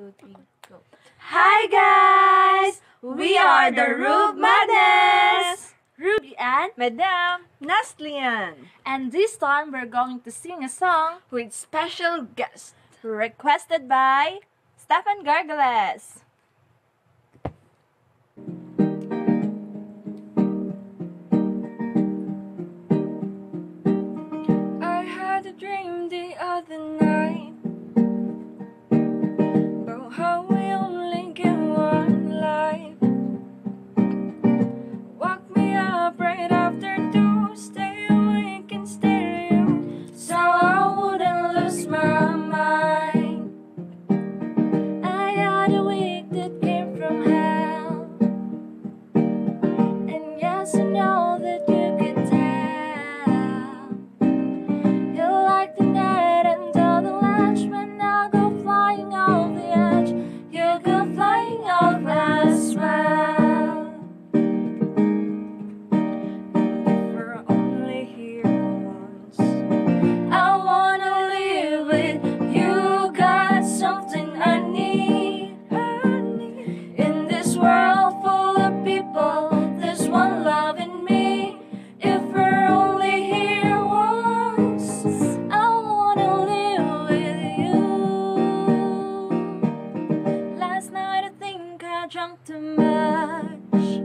two, three, go. Hi guys! We are the Rubmadnest! Ruby and Madame Nastlian. And this time we're going to sing a song with special guest requested by Stefan Gargales. I had a dream the other night drunk too much.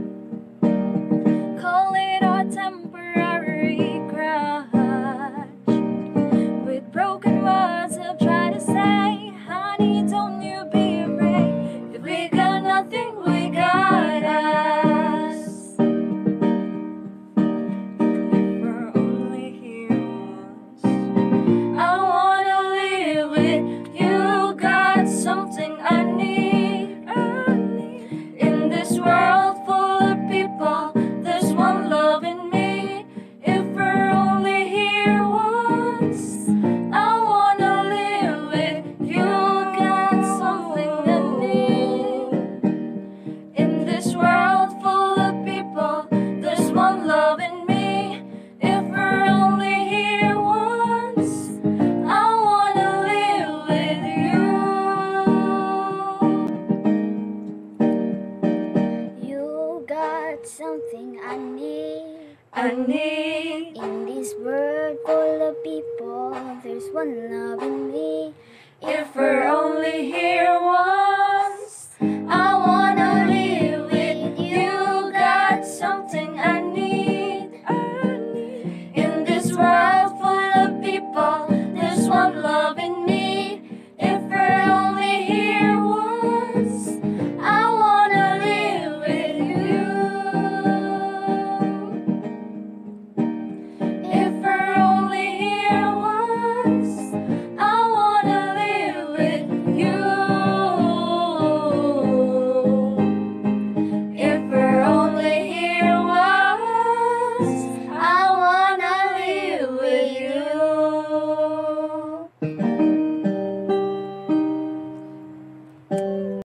something I need. I need. In this world full of people, there's one love.